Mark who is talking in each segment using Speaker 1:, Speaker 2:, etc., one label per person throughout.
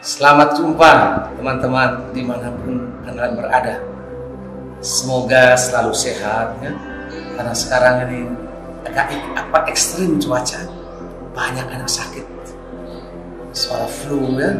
Speaker 1: Selamat jumpa teman-teman di mana pun kalian berada. Semoga selalu sehat ya. Karena sekarang ini agak apa ekstrim cuaca, banyak anak sakit, soal flu ya.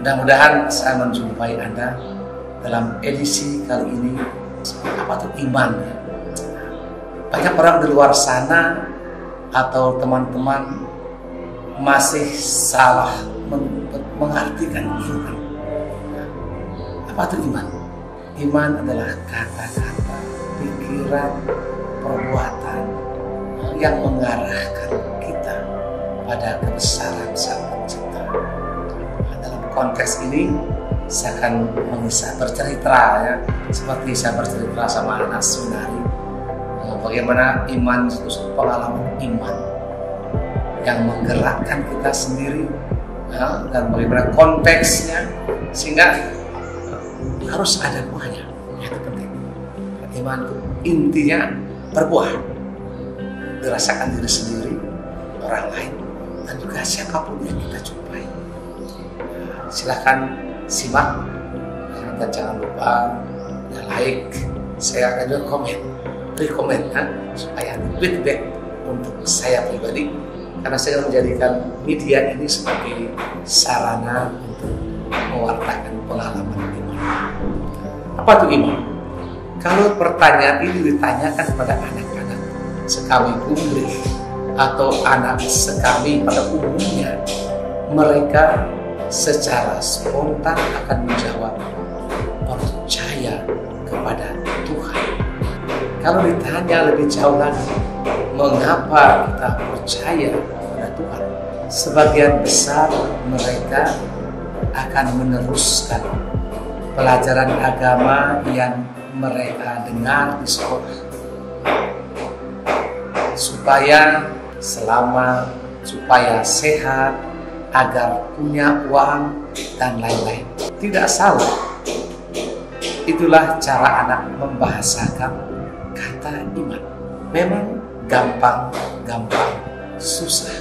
Speaker 1: Mudah-mudahan saya menjumpai anda dalam edisi kali ini apa tuh iman ya. Banyak orang di luar sana atau teman-teman masih salah mengartikan iman. Apa itu iman? Iman adalah kata-kata, pikiran, perbuatan yang mengarahkan kita pada kebesaran Sang Pencipta. Dalam konteks ini saya akan mengisah bercerita ya, seperti saya bercerita sama anak Sunari bagaimana iman itu pengalaman iman yang menggerakkan kita sendiri ya, dan bagaimana konteksnya? Sehingga harus ada buahnya. Itu penting iman intinya berbuah. Dirasakan diri sendiri orang lain dan juga siapa pun yang kita jumpai. Silahkan simak. Dan jangan lupa ya, like saya akan juga komen. Rekomen ya, supaya feedback untuk saya pribadi karena saya menjadikan media ini sebagai sarana untuk mewartakan pengalaman iman. Apa itu iman? Kalau pertanyaan ini ditanyakan kepada anak-anak sekami umri atau anak sekami pada umumnya, mereka secara spontan akan menjawab percaya kepada Tuhan. Kalau ditanya lebih jauh lagi, mengapa kita percaya pada Tuhan? Sebagian besar mereka akan meneruskan pelajaran agama yang mereka dengar di sekolah supaya selamat, supaya sehat, agar punya uang dan lain-lain. Tidak salah. Itulah cara anak membahasakan kata iman. Memang gampang-gampang susah.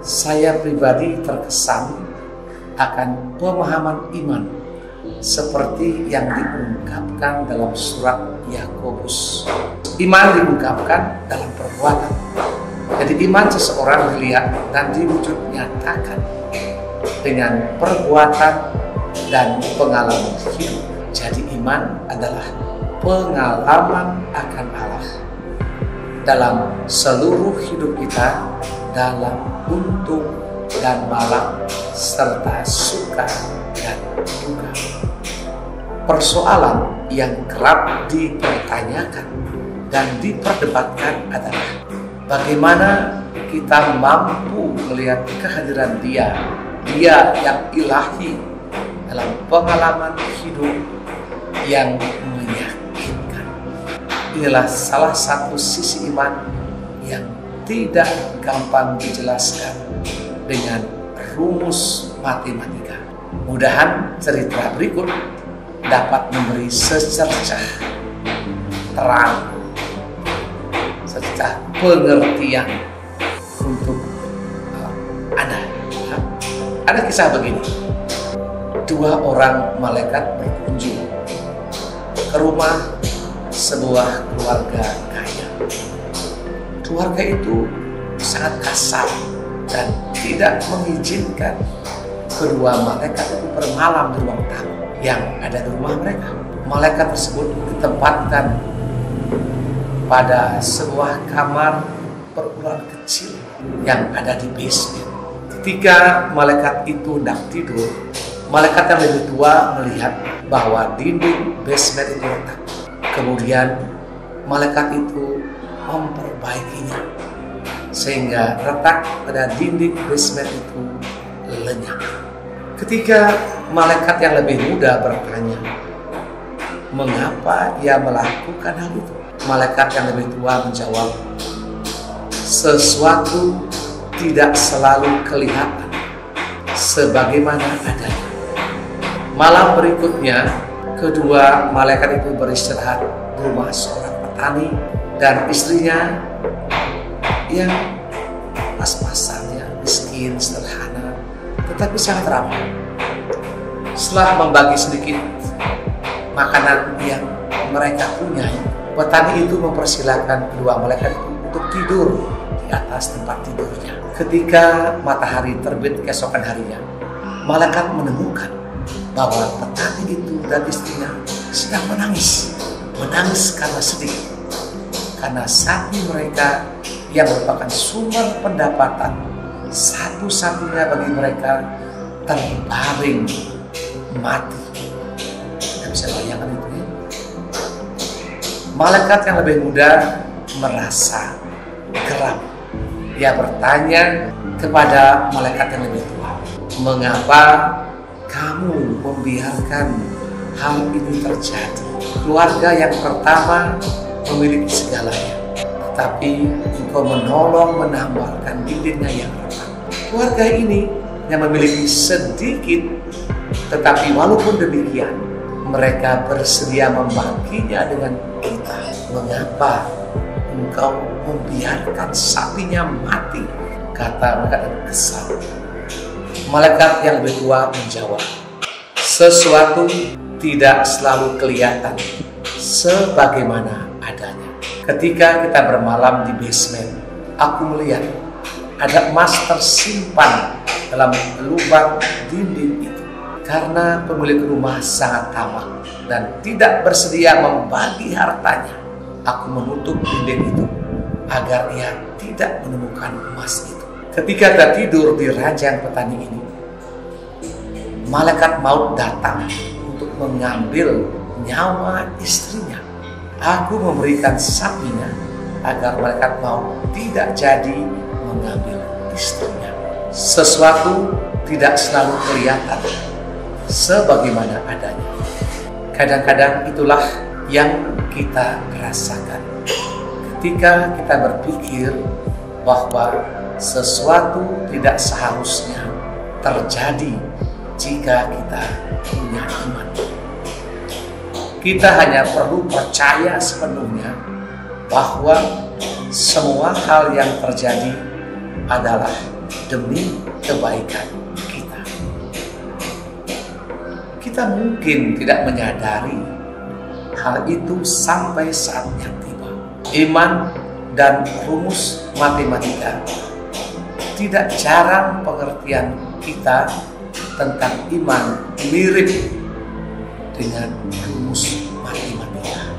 Speaker 1: Saya pribadi terkesan akan pemahaman iman seperti yang diungkapkan dalam surat Yakobus. Iman diungkapkan dalam perbuatan. Jadi iman seseorang dilihat dan diwujud nyatakan dengan perbuatan dan pengalaman hidup. Jadi iman adalah pengalaman akan Allah dalam seluruh hidup kita dalam untung dan malam serta suka dan duka. Persoalan yang kerap dipertanyakan dan diperdebatkan adalah bagaimana kita mampu melihat kehadiran Dia, Dia yang ilahi dalam pengalaman hidup yang. Inilah salah satu sisi iman yang tidak gampang dijelaskan dengan rumus matematika. Mudahan cerita berikut dapat memberi secercah terang, secercah pengertian untuk uh, Anda. Ada kisah begini. Dua orang malaikat berkunjung ke rumah sebuah keluarga kaya. Keluarga itu sangat kasar dan tidak mengizinkan kedua malaikat itu bermalam di ruang tamu yang ada di rumah mereka. Malaikat tersebut ditempatkan pada sebuah kamar berukuran kecil yang ada di basement. Ketika malaikat itu hendak tidur, malaikat yang lebih tua melihat bahwa dinding basement itu retak. Kemudian malaikat itu memperbaikinya sehingga retak pada dinding basement itu lenyap. Ketika malaikat yang lebih muda bertanya, mengapa ia melakukan hal itu? Malaikat yang lebih tua menjawab, sesuatu tidak selalu kelihatan sebagaimana adanya. Malam berikutnya, kedua malaikat itu beristirahat di rumah seorang petani dan istrinya yang pas-pasannya miskin, sederhana, tetapi sangat ramah. Setelah membagi sedikit makanan yang mereka punya, petani itu mempersilahkan kedua malaikat itu untuk tidur di atas tempat tidurnya. Ketika matahari terbit keesokan harinya, malaikat menemukan bahwa petani itu dan istrinya sedang menangis. Menangis karena sedih. Karena sapi mereka yang merupakan sumber pendapatan satu-satunya bagi mereka terbaring mati. Kita bisa bayangkan itu ya. Malaikat yang lebih muda merasa geram. Ia bertanya kepada malaikat yang lebih tua, mengapa kamu membiarkan hal ini terjadi? Keluarga yang pertama memiliki segalanya, tetapi engkau menolong menambahkan dindingnya yang retak. Keluarga ini yang memiliki sedikit, tetapi walaupun demikian, mereka bersedia membaginya dengan kita. Mengapa engkau membiarkan sapinya mati? Kata mereka kesal. Malaikat yang lebih tua menjawab, sesuatu tidak selalu kelihatan sebagaimana adanya. Ketika kita bermalam di basement, aku melihat ada emas tersimpan dalam lubang dinding itu. Karena pemilik rumah sangat tamak dan tidak bersedia membagi hartanya, aku menutup dinding itu agar ia tidak menemukan emas itu. Ketika kita tidur di ranjang petani ini, malaikat maut datang untuk mengambil nyawa istrinya. Aku memberikan sapinya agar malaikat maut tidak jadi mengambil istrinya. Sesuatu tidak selalu kelihatan sebagaimana adanya. Kadang-kadang itulah yang kita rasakan. Ketika kita berpikir bahwa sesuatu tidak seharusnya terjadi jika kita punya iman. Kita hanya perlu percaya sepenuhnya bahwa semua hal yang terjadi adalah demi kebaikan kita. Kita mungkin tidak menyadari hal itu sampai saatnya tiba. Iman dan rumus matematika tidak jarang pengertian kita tentang iman mirip dengan rumus matematika.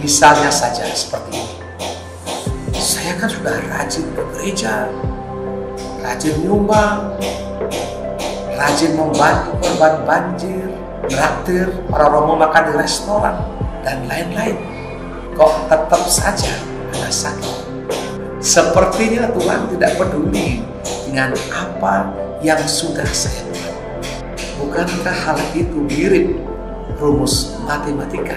Speaker 1: Misalnya saja seperti ini. Saya kan sudah rajin ke gereja, rajin nyumbang, rajin membantu korban banjir, traktir para romo makan di restoran, dan lain-lain. Kok tetap saja ada sakit? Sepertinya Tuhan tidak peduli dengan apa yang sudah saya buat. Bukankah hal itu mirip rumus matematika?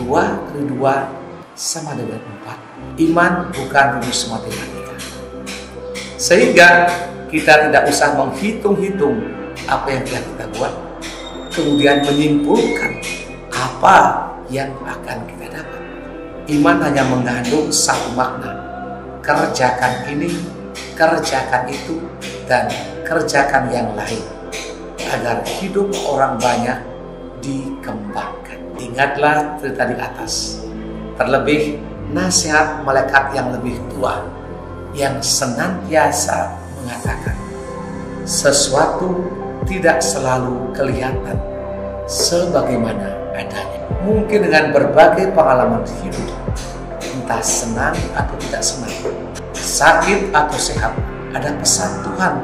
Speaker 1: Dua kali dua sama dengan empat. Iman bukan rumus matematika. Sehingga kita tidak usah menghitung-hitung apa yang telah kita buat, kemudian menyimpulkan apa yang akan kita dapat. Iman hanya mengandung satu makna, kerjakan ini, kerjakan itu, dan kerjakan yang lain, agar hidup orang banyak dikembangkan. Ingatlah cerita di atas, terlebih nasihat malaikat yang lebih tua, yang senantiasa mengatakan, sesuatu tidak selalu kelihatan sebagaimana adanya. Mungkin dengan berbagai pengalaman hidup, entah senang atau tidak senang, sakit atau sehat, ada pesan Tuhan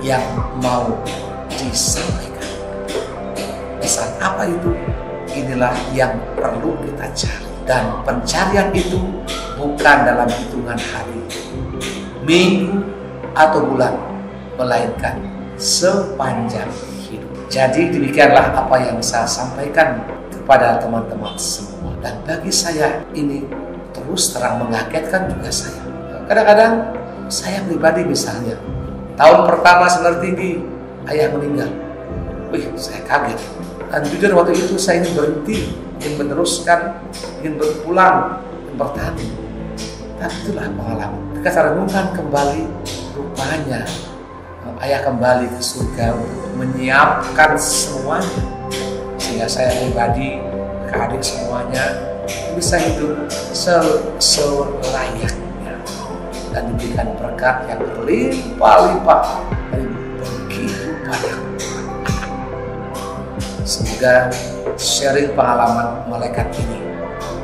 Speaker 1: yang mau disampaikan. Pesan apa itu? Inilah yang perlu kita cari. Dan pencarian itu bukan dalam hitungan hari, minggu, atau bulan, melainkan sepanjang hidup. Jadi demikianlah apa yang saya sampaikan kepada teman-teman semua. Dan bagi saya ini terus terang mengagetkan juga saya. Kadang-kadang saya pribadi misalnya, tahun pertama senar tinggi, ayah meninggal. Wih, saya kaget. Dan jujur waktu itu saya ingin berhenti, ingin meneruskan, ingin berpulang, ingin bertani. Dan itulah pengalaman. Ketika saya renungkan kembali, rupanya ayah kembali ke surga untuk menyiapkan semuanya sehingga saya pribadi ke adik semuanya bisa hidup sel selayaknya dan diberikan berkat yang berlimpah-limpah dari begitu banyak semoga sharing pengalaman malaikat ini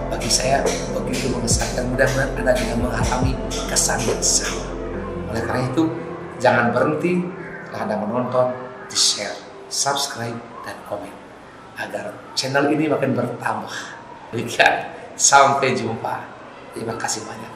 Speaker 1: bagi saya begitu mengesankan mudah-mudahan anda juga mengalami kesan yang sama oleh karena itu Jangan berhenti setelah Anda menonton, di share, subscribe, dan komen. Agar channel ini makin bertambah. Demikian, sampai jumpa. Terima kasih banyak.